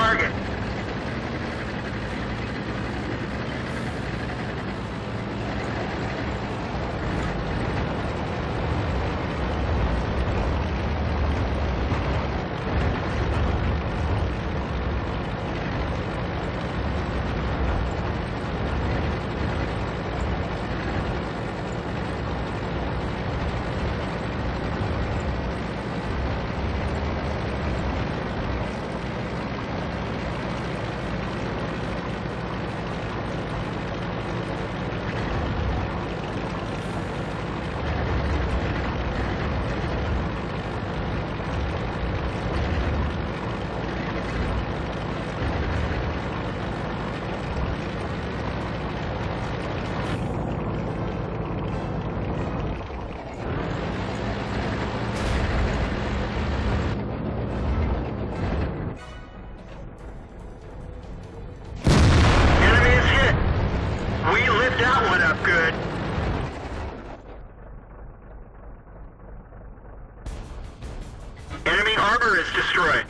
target. destroyed.